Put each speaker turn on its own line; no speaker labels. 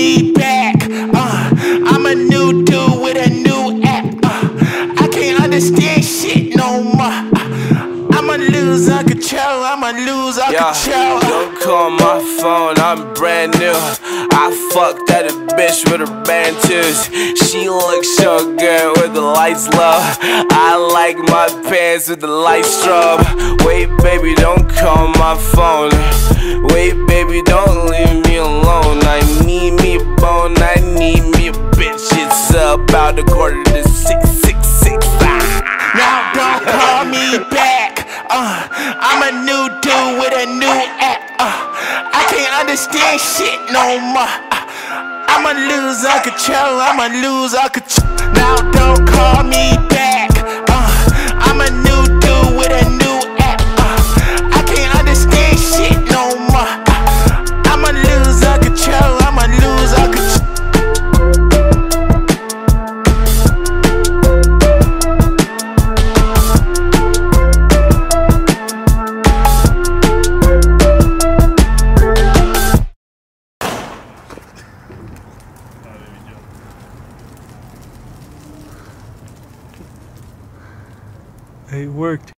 me back. Uh, I'm a new dude with a new act. Uh, I can't understand shit no more. Uh, I'ma lose all control. I'ma lose all yeah, control.
Don't call my phone. I'm brand new. I fucked that bitch with her band twos. She looks so good with the lights low. I like my pants with the lights strobe. Wait, baby, don't call my phone.
Understand shit no more. I'ma lose all control. I'ma lose all control. Now don't call me
It worked.